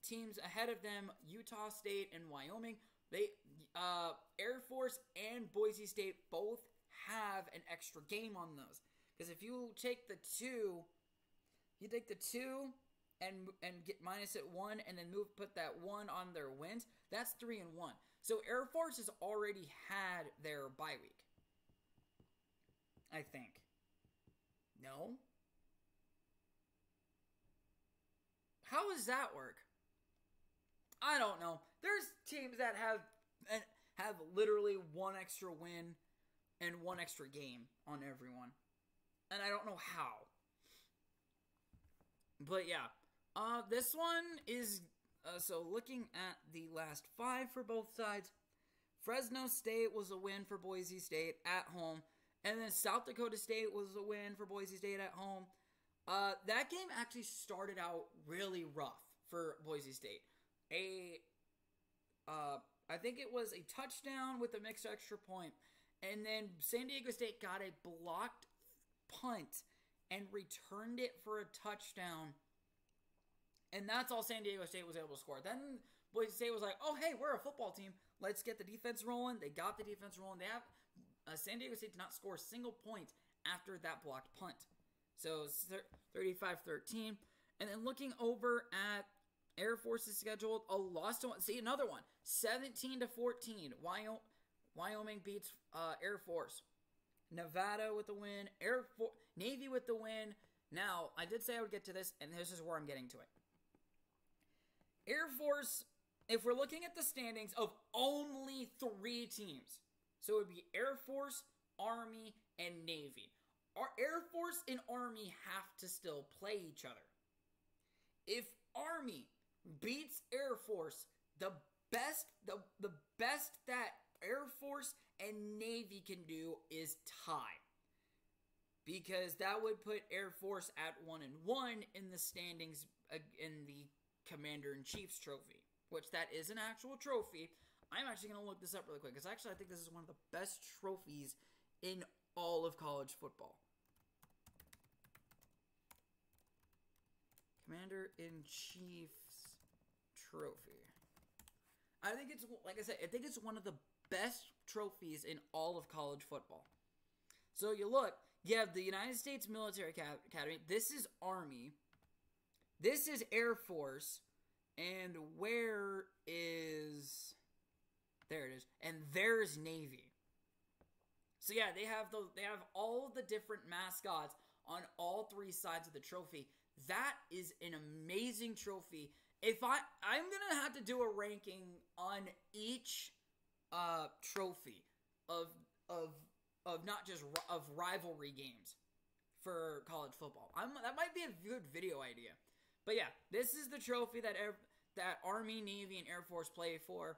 teams ahead of them: Utah State and Wyoming. They, uh, Air Force and Boise State both have an extra game on those. Because if you take the two, you take the two and and get minus it one, and then move put that one on their wins. That's three and one. So Air Force has already had their bye week. I think. No. How does that work? I don't know. There's teams that have have literally one extra win and one extra game on everyone. And I don't know how. But yeah, uh, this one is uh, so looking at the last five for both sides. Fresno State was a win for Boise State at home, and then South Dakota State was a win for Boise State at home. Uh, that game actually started out really rough for Boise State. A, uh, I think it was a touchdown with a mixed extra point, and then San Diego State got a blocked punt and returned it for a touchdown. And that's all San Diego State was able to score. Then Boise State was like, "Oh, hey, we're a football team. Let's get the defense rolling." They got the defense rolling. They have uh, San Diego State did not score a single point after that blocked punt. So 35-13. And then looking over at Air Force's schedule, a loss to see another one, 17 to 14. Wyoming Wyoming beats uh, Air Force. Nevada with the win. Air Force, Navy with the win. Now, I did say I would get to this, and this is where I'm getting to it. Air Force, if we're looking at the standings of only three teams, so it would be Air Force, Army, and Navy. Our Air Force and Army have to still play each other. If Army beats Air Force, the best the the best that Air Force and Navy can do is tie. Because that would put Air Force at 1 and 1 in the standings uh, in the Commander in Chief's trophy, which that is an actual trophy. I'm actually going to look this up really quick because actually I think this is one of the best trophies in all of college football. Commander in Chief's trophy. I think it's like I said, I think it's one of the best trophies in all of college football. So you look, you have the United States Military Academy. This is Army. This is Air Force. And where is there it is. And there's Navy. So yeah, they have the they have all the different mascots on all three sides of the trophy. That is an amazing trophy. If I I'm gonna have to do a ranking on each uh trophy of of of not just of rivalry games for college football. I'm, that might be a good video idea. But yeah, this is the trophy that that Army, Navy, and Air Force play for.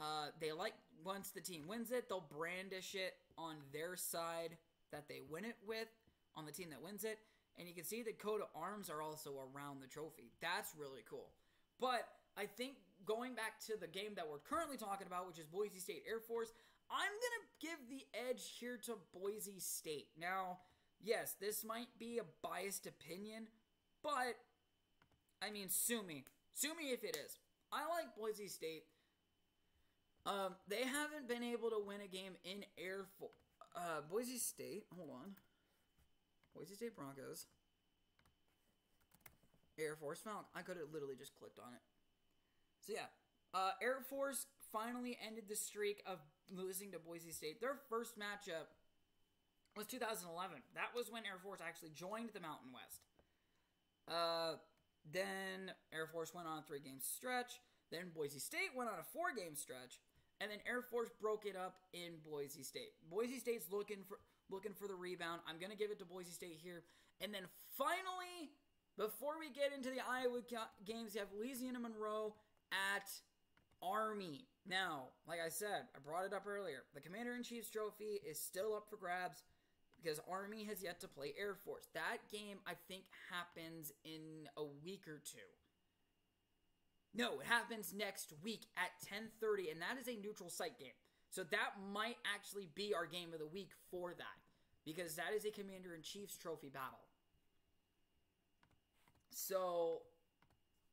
Uh, they like once the team wins it, they'll brandish it on their side that they win it with on the team that wins it. And you can see the coat of arms are also around the trophy. That's really cool. But I think going back to the game that we're currently talking about, which is Boise State Air Force, I'm going to give the edge here to Boise State. Now, yes, this might be a biased opinion, but I mean, sue me. Sue me if it is. I like Boise State. Um, they haven't been able to win a game in Air Force. Uh, Boise State, hold on. Boise State Broncos. Air Force Falcon. I could have literally just clicked on it. So yeah, uh, Air Force finally ended the streak of losing to Boise State. Their first matchup was 2011. That was when Air Force actually joined the Mountain West. Uh, then Air Force went on a three game stretch. Then Boise State went on a four game stretch. And then Air Force broke it up in Boise State. Boise State's looking for looking for the rebound. I'm going to give it to Boise State here. And then finally, before we get into the Iowa games, you have Louisiana Monroe at Army. Now, like I said, I brought it up earlier. The Commander in Chief's trophy is still up for grabs because Army has yet to play Air Force. That game, I think, happens in a week or two. No, it happens next week at 10:30 and that is a neutral site game. So that might actually be our game of the week for that because that is a Commander in Chief's trophy battle. So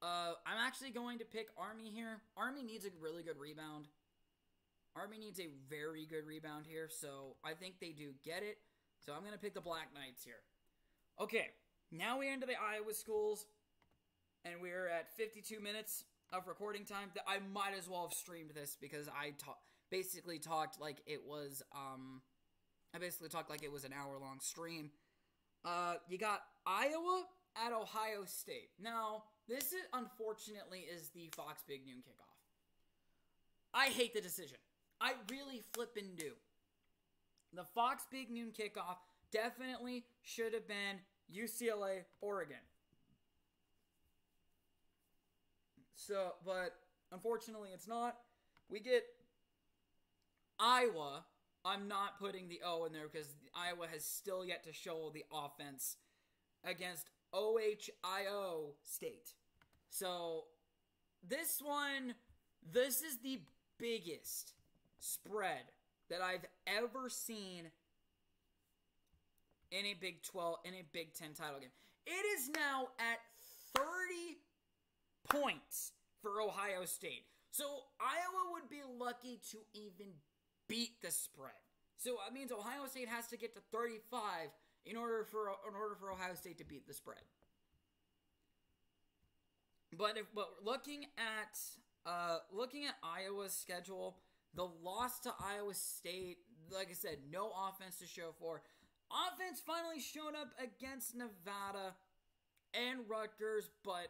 uh, I'm actually going to pick Army here. Army needs a really good rebound. Army needs a very good rebound here, so I think they do get it. So I'm going to pick the Black Knights here. Okay, now we're into the Iowa schools, and we're at 52 minutes of recording time. That I might as well have streamed this because I ta- basically talked like it was. Um, I basically talked like it was an hour long stream. Uh, you got Iowa at Ohio State. Now, this is unfortunately is the Fox Big Noon kickoff. I hate the decision. I really flippin' do. The Fox Big Noon kickoff definitely should have been UCLA, Oregon. So, but unfortunately, it's not. We get Iowa. I'm not putting the O in there because Iowa has still yet to show the offense against OHIO State. So this one, this is the biggest spread that I've ever seen in a Big 12, in a Big 10 title game. It is now at 30 points for Ohio State. So Iowa would be lucky to even beat the spread. So that means Ohio State has to get to 35 in order for in order for Ohio State to beat the spread. But if but looking at uh looking at Iowa's schedule, the loss to Iowa State, like I said, no offense to show for. Offense finally showed up against Nevada and Rutgers, but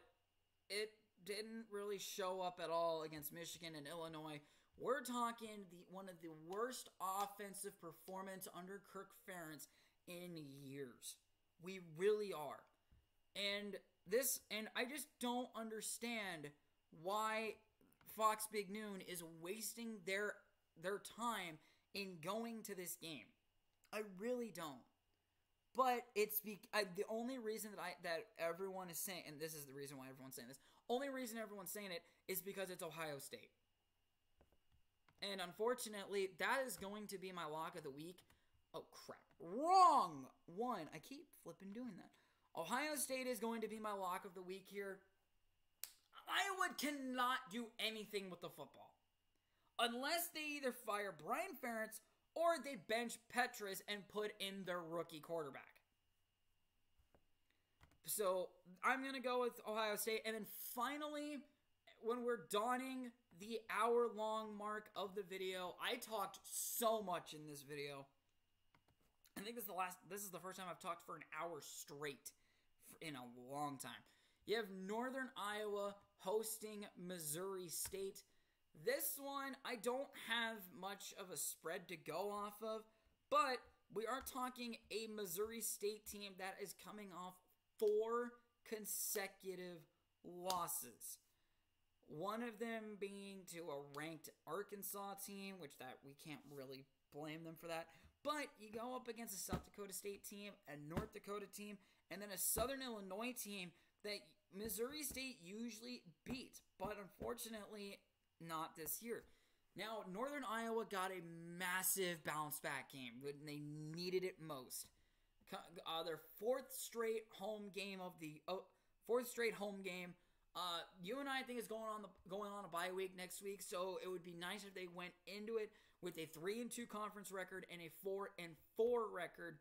it didn't really show up at all against Michigan and Illinois. We're talking the one of the worst offensive performance under Kirk Ferentz in years. We really are. And this and I just don't understand why Fox Big Noon is wasting their their time in going to this game. I really don't. But it's be- I, the only reason that I that everyone is saying, and this is the reason why everyone's saying this. Only reason everyone's saying it is because it's Ohio State. And unfortunately, that is going to be my lock of the week. Oh crap! Wrong one. I keep flipping doing that. Ohio State is going to be my lock of the week here. Iowa cannot do anything with the football unless they either fire Brian Ferentz or they bench Petras and put in their rookie quarterback. So I'm going to go with Ohio State. And then finally, when we're dawning the hour long mark of the video, I talked so much in this video. I think this is the last, this is the first time I've talked for an hour straight in a long time. You have Northern Iowa hosting Missouri State. This one, I don't have much of a spread to go off of, but we are talking a Missouri State team that is coming off four consecutive losses. One of them being to a ranked Arkansas team, which that we can't really blame them for that. But you go up against a South Dakota State team, a North Dakota team, and then a Southern Illinois team that Missouri State usually beats, but unfortunately not this year. Now, Northern Iowa got a massive bounce back game when they needed it most. Uh, their fourth straight home game of the uh, fourth straight home game. Uh, UNI I think is going on the going on a bye week next week, so it would be nice if they went into it with a three and two conference record and a four and four record.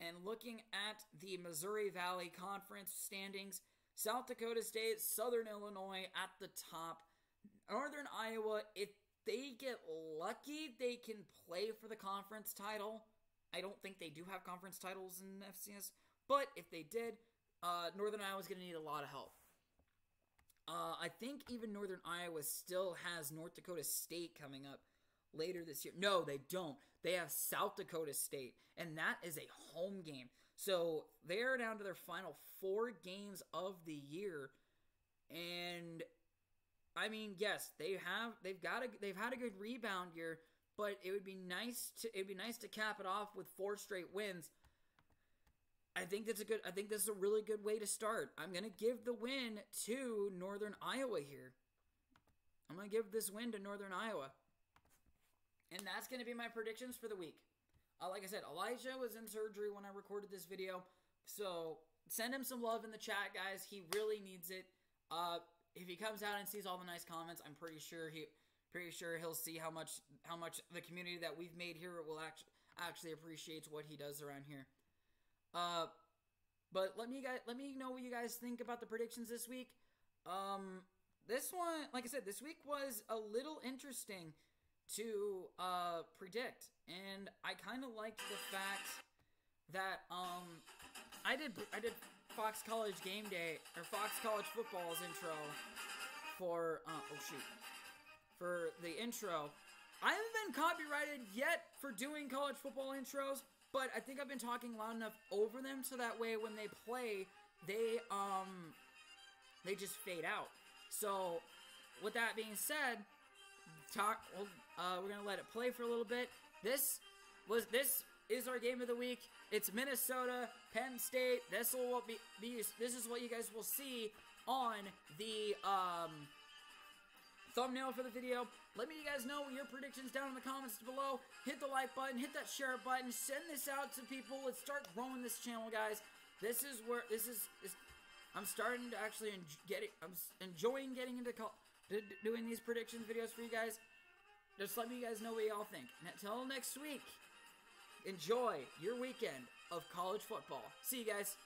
And looking at the Missouri Valley Conference standings, South Dakota State, Southern Illinois at the top. Northern Iowa, if they get lucky, they can play for the conference title. I don't think they do have conference titles in FCS, but if they did, uh, Northern Iowa is going to need a lot of help. Uh, I think even Northern Iowa still has North Dakota State coming up later this year. No, they don't. They have South Dakota State, and that is a home game. So they're down to their final four games of the year, and I mean, yes, they have they've got a they've had a good rebound year, but it would be nice to it'd be nice to cap it off with four straight wins. I think that's a good I think this is a really good way to start. I'm going to give the win to Northern Iowa here. I'm going to give this win to Northern Iowa. And that's going to be my predictions for the week. Uh, like I said, Elijah was in surgery when I recorded this video. So send him some love in the chat, guys. He really needs it. Uh, if he comes out and sees all the nice comments, I'm pretty sure he pretty sure he'll see how much how much the community that we've made here will actually actually appreciates what he does around here. Uh, but let me guys let me know what you guys think about the predictions this week. Um, this one, like I said, this week was a little interesting to uh, predict, and I kind of liked the fact that um, I did I did Fox College Game Day or Fox College Football's intro for uh, oh shoot for the intro. I haven't been copyrighted yet for doing college football intros, but I think I've been talking loud enough over them so that way when they play, they um they just fade out. So, with that being said, talk. Well, uh, we're gonna let it play for a little bit. This was this is our game of the week. It's Minnesota, Penn State. This will be, be this is what you guys will see on the um, thumbnail for the video. Let me you guys know your predictions down in the comments below. Hit the like button, hit that share button, send this out to people. Let's start growing this channel, guys. This is where this is. is I'm starting to actually get it. I'm enjoying getting into doing these predictions videos for you guys. Just let me you guys know what y'all think. Until next week, enjoy your weekend of college football. See you guys.